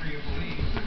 whatever you believe.